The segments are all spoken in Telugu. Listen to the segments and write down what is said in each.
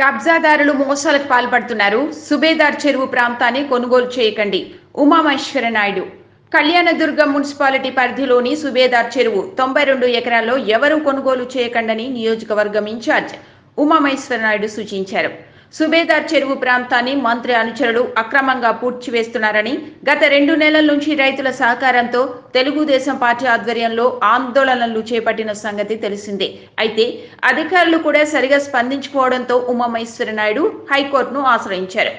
కబ్జాదారులు మోసాలకు పాల్పడుతున్నారు. సుబేదార్ చెరువు ప్రాంతాన్ని కొనుగోలు చేయకండి. ఉమామహేశ్వర నాయుడు. కళ్యాణదుర్గం మున్సిపాలిటీ పరిధిలోని సుబేదార్ చెరువు తొంభై రెండు ఎకరాల్లో ఎవరూ కొనుగోలు చేయకండని నియోజకవర్గం ఇన్ఛార్జ్ ఉమామహేశ్వర నాయుడు సూచించారు. సుబేదార్ చెరువు ప్రాంతాన్ని మంత్రి అనుచరులు అక్రమంగా పూడ్చివేస్తున్నారని గత రెండు నెలల నుంచి రైతుల సహకారంతో తెలుగుదేశం పార్టీ ఆధ్వర్యంలో ఆందోళనలు చేపట్టిన సంగతి తెలిసిందే. అయితే అధికారులు కూడా సరిగా స్పందించుకోవడంతో ఉమామహేశ్వర నాయుడు హైకోర్టును ఆశ్రయించారు.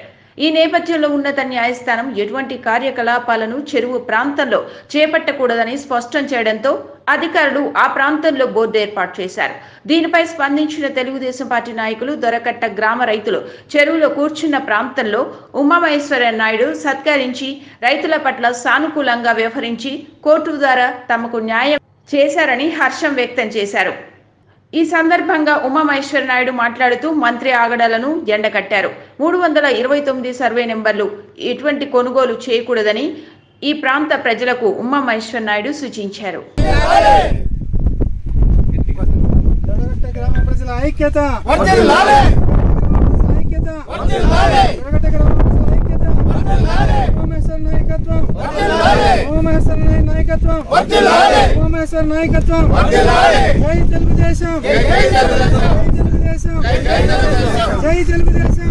ఈ నేపథ్యంలో ఉన్నత న్యాయస్థానం ఎటువంటి కార్యకలాపాలను చెరువు ప్రాంతంలో చేపట్టకూడదని స్పష్టం చేయడంతో అధికారులు ఆ ప్రాంతంలో బోర్డు ఏర్పాటు చేశారు. దీనిపై స్పందించిన తెలుగుదేశం పార్టీ నాయకులు దొరకట్ట గ్రామ రైతులు చెరువులో కూర్చున్న ప్రాంతంలో ఉమామహేశ్వర నాయుడు సత్కరించి రైతుల పట్ల సానుకూలంగా వ్యవహరించి కోర్టు ద్వారా తమకు న్యాయం చేశారని హర్షం వ్యక్తం చేశారు. ఈ సందర్భంగా ఉమామహేశ్వర నాయుడు మాట్లాడుతూ మంత్రి ఆగడాలను ఎండకట్టారు మూడు వందల ఇరవై తొమ్మిది సర్వే నెంబర్లు ఎటువంటి కొనుగోలు చేయకూడదని ఈ ప్రాంత ప్రజలకు ఉమామహేశ్వర నాయుడు సూచించారు. దొరగట్ట గ్రామ ప్రజల ఐక్యత. నాయకత్వం. నాయకత్వం! జై తెలుగుదేశం. జై జై తెలుగుదేశం! జై తెలుగుదేశం.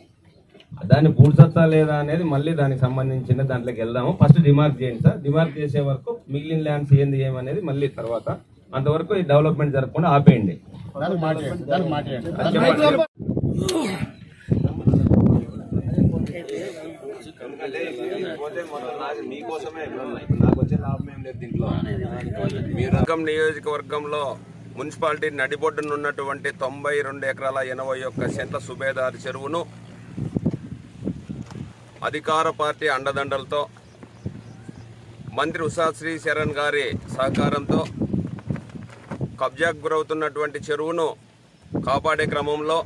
దాన్ని పూడ్చొచ్చా లేదా అనేది మళ్ళీ దానికి సంబంధించిన దాంట్లోకి వెళ్దాము. ఫస్ట్ డిమార్క్ చేయండి సార్. డిమార్క్ చేసే వరకు మిగిలిన ల్యాండ్స్ ఏంది ఏమనేది మళ్ళీ తర్వాత అంతవరకు ఈ డెవలప్మెంట్ జరగకుండా ఆపేయండి. నియోజకవర్గంలో మున్సిపాలిటీ నడిబొడ్డున ఉన్నటువంటి తొంభై రెండు ఎకరాల ఎనభై ఒక్క సెంట్ల సుబేదారి చెరువును అధికార పార్టీ అండదండలతో మంత్రి ఉషాశ్రీ శరణ్ గారి సహకారంతో కబ్జాకు గురవుతున్నటువంటి చెరువును కాపాడే క్రమంలో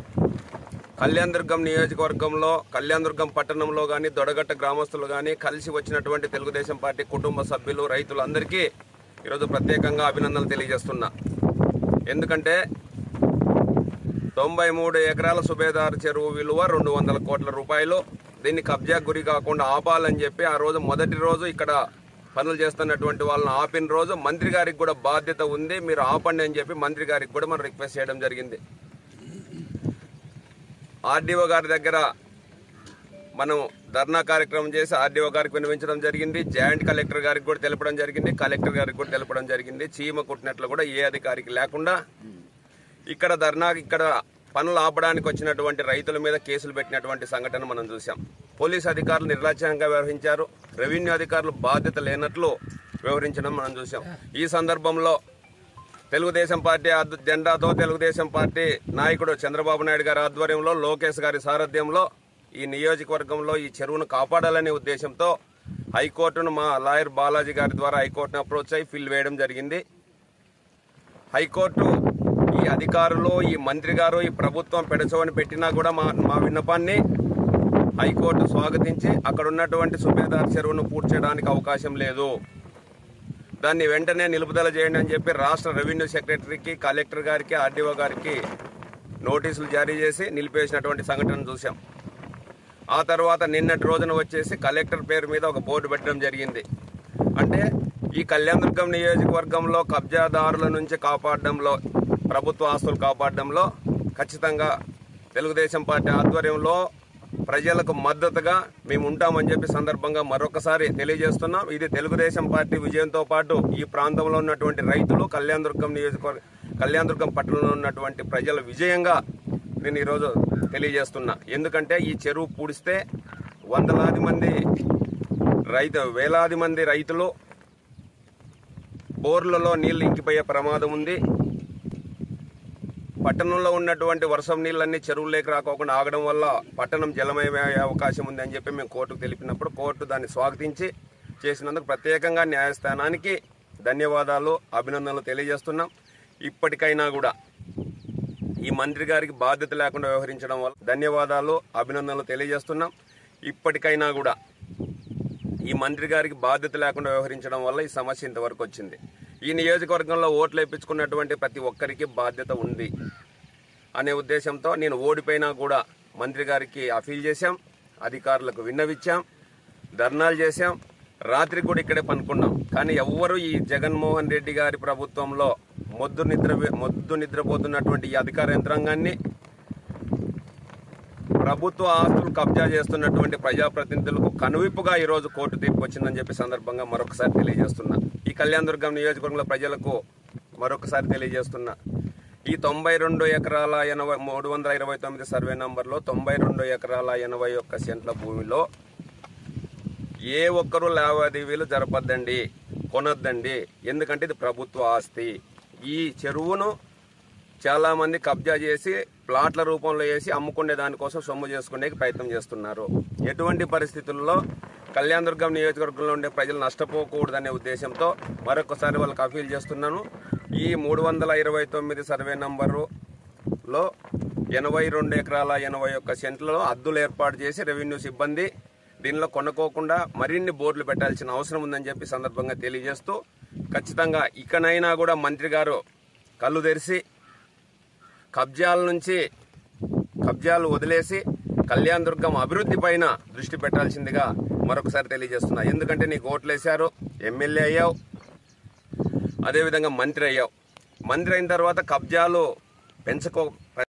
కళ్యాణదుర్గం నియోజకవర్గంలో కళ్యాణదుర్గం పట్టణంలో కానీ దొడగట్ట గ్రామస్తులు కానీ కలిసి వచ్చినటువంటి తెలుగుదేశం పార్టీ కుటుంబ సభ్యులు రైతులందరికీ ఈరోజు ప్రత్యేకంగా అభినందనలు తెలియజేస్తున్నా. ఎందుకంటే తొంభై మూడు ఎకరాల సుబేదార్ చెరువు విలువ రెండు వందల కోట్ల రూపాయలు. దీన్ని కబ్జా గురి కాకుండా ఆపాలని చెప్పి ఆ రోజు మొదటి రోజు ఇక్కడ పనులు చేస్తున్నటువంటి వాళ్ళని ఆపిన రోజు మంత్రి గారికి కూడా బాధ్యత ఉంది. మీరు ఆపండి అని చెప్పి మంత్రి గారికి కూడా మనం రిక్వెస్ట్ చేయడం జరిగింది. ఆర్డీఓ గారి దగ్గర మనం ధర్నా కార్యక్రమం చేసి ఆర్డీఓ గారికి వినిపించడం జరిగింది. జాయింట్ కలెక్టర్ గారికి కూడా తెలపడం జరిగింది. కలెక్టర్ గారికి కూడా తెలపడం జరిగింది. చీమ కుట్టినట్లు కూడా ఏ అధికారికి లేకుండా ఇక్కడ ధర్నా ఇక్కడ పనులు ఆపడానికి వచ్చినటువంటి రైతుల మీద కేసులు పెట్టినటువంటి సంఘటన మనం చూసాం పోలీస్ అధికారులు నిర్లక్ష్యంగా వ్యవహరించారు. రెవెన్యూ అధికారులు బాధ్యత లేనట్లు వ్యవహరించడం మనం చూసాం ఈ సందర్భంలో తెలుగుదేశం పార్టీ జెండాతో తెలుగుదేశం పార్టీ నాయకుడు చంద్రబాబు నాయుడు గారి ఆధ్వర్యంలో లోకేష్ గారి సారథ్యంలో ఈ నియోజకవర్గంలో ఈ చెరువును కాపాడాలనే ఉద్దేశంతో హైకోర్టును మా లాయర్ బాలాజీ గారి ద్వారా హైకోర్టును అప్రోచ్ అయి ఫిల్ వేయడం జరిగింది. హైకోర్టు ఈ అధికారులు ఈ మంత్రి గారు ఈ ప్రభుత్వం పెడచవని పెట్టినా కూడా మా మా విన్నపాన్ని హైకోర్టు స్వాగతించి అక్కడ ఉన్నటువంటి సుబేదార్ చెరువును పూర్తి చేయడానికి అవకాశం లేదు. దాన్ని వెంటనే నిలుపుదల చేయండి అని చెప్పి రాష్ట్ర రెవెన్యూ సెక్రటరీకి కలెక్టర్ గారికి ఆర్డీఓ గారికి నోటీసులు జారీ చేసి నిలిపేసినటువంటి సంఘటన చూసాం ఆ తర్వాత నిన్నటి రోజున వచ్చేసి కలెక్టర్ పేరు మీద ఒక బోర్డు పెట్టడం జరిగింది. అంటే ఈ కళ్యాణదుర్గం నియోజకవర్గంలో కబ్జాదారుల నుంచి కాపాడడంలో ప్రభుత్వ ఆస్తులు కాపాడడంలో ఖచ్చితంగా తెలుగుదేశం పార్టీ ఆధ్వర్యంలో ప్రజలకు మద్దతుగా మేము ఉంటామని చెప్పి సందర్భంగా మరొకసారి తెలియజేస్తున్నాం. ఇది తెలుగుదేశం పార్టీ విజయంతో పాటు ఈ ప్రాంతంలో ఉన్నటువంటి రైతులు కళ్యాణదుర్గం నియోజకవర్గ కళ్యాణదుర్గం పట్టణంలో ఉన్నటువంటి ప్రజల విజయంగా నేను ఈరోజు తెలియజేస్తున్నా. ఎందుకంటే ఈ చెరువు పూడిస్తే వందలాది మంది రైతు వేలాది మంది రైతులు బోర్లలో నీళ్ళు ఇంకిపోయే ప్రమాదం ఉంది. పట్టణంలో ఉన్నటువంటి వర్షం నీళ్ళన్నీ చెరువులేకి రాకోకుండా ఆగడం వల్ల పట్టణం జలమయమయ్యే అవకాశం ఉంది అని చెప్పి మేము కోర్టుకు తెలిపినప్పుడు కోర్టు దాన్ని స్వాగతించి చేసినందుకు ప్రత్యేకంగా న్యాయస్థానానికి ధన్యవాదాలు అభినందనలు తెలియజేస్తున్నాం. ఇప్పటికైనా కూడా ఈ మంత్రి గారికి బాధ్యత లేకుండా వ్యవహరించడం వల్ల ధన్యవాదాలు అభినందనలు తెలియజేస్తున్నాం. ఇప్పటికైనా కూడా ఈ మంత్రి గారికి బాధ్యత లేకుండా వ్యవహరించడం వల్ల ఈ సమస్య ఇంతవరకు వచ్చింది. ఈ నియోజకవర్గంలో ఓట్లు వేయించుకున్నటువంటి ప్రతి ఒక్కరికి బాధ్యత ఉంది అనే ఉద్దేశంతో నేను ఓడిపోయినా కూడా మంత్రి గారికి అఫీల్ చేశాం అధికారులకు విన్నవిచ్చాం ధర్నాలు చేశాం రాత్రి కూడా ఇక్కడే పనుకున్నాం. కానీ ఎవ్వరూ ఈ జగన్మోహన్ రెడ్డి గారి ప్రభుత్వంలో మొద్దు నిద్ర మొద్దు నిద్రపోతున్నటువంటి ఈ అధికార యంత్రాంగాన్ని ప్రభుత్వ ఆస్తులు కబ్జా చేస్తున్నటువంటి ప్రజాప్రతినిధులకు కనువిప్పుగా ఈ రోజు కోర్టు తీర్పు వచ్చిందని చెప్పి సందర్భంగా మరొకసారి తెలియజేస్తున్నా. ఈ కళ్యాణదుర్గం నియోజకవర్గంలో ప్రజలకు మరొకసారి తెలియజేస్తున్నా. ఈ తొంభై రెండు ఎకరాల ఎనభై మూడు వందల ఇరవై తొమ్మిది సర్వే నంబర్లో తొంభై రెండు ఎకరాల ఎనభై ఒక్క సెంట్ల భూమిలో ఏ ఒక్కరూ లావాదేవీలు జరపద్దండి కొనొద్దండి. ఎందుకంటే ఇది ప్రభుత్వ ఆస్తి. ఈ చెరువును చాలా మంది కబ్జా చేసి ప్లాట్ల రూపంలో వేసి అమ్ముకునే దానికోసం సొమ్ము చేసుకునే ప్రయత్నం చేస్తున్నారు. ఎటువంటి పరిస్థితుల్లో కళ్యాణదుర్గం నియోజకవర్గంలో ఉండే ప్రజలు నష్టపోకూడదనే ఉద్దేశంతో మరొకసారి వాళ్ళకి అఫీల్ చేస్తున్నాను. ఈ మూడు వందల ఇరవై తొమ్మిది సర్వే నంబరులో ఎనభై రెండు ఎకరాల ఎనభై ఒక్క సెంట్లలో అద్దులు ఏర్పాటు చేసి రెవెన్యూ సిబ్బంది దీనిలో కొనుక్కోకుండా మరిన్ని బోర్డులు పెట్టాల్సిన అవసరం ఉందని చెప్పి సందర్భంగా తెలియజేస్తూ ఖచ్చితంగా ఇకనైనా కూడా మంత్రి గారు కళ్ళు తెరిచి కబ్జాల నుంచి కబ్జాలు వదిలేసి కళ్యాణ్ దుర్గం అభివృద్ధి పైన దృష్టి పెట్టాల్సిందిగా మరొకసారి తెలియజేస్తున్నా. ఎందుకంటే నీకు ఓట్లేశారు ఎమ్మెల్యే అయ్యావు అదేవిధంగా మంత్రి అయ్యావు. మంత్రి అయిన తర్వాత కబ్జాలు పెంచుకో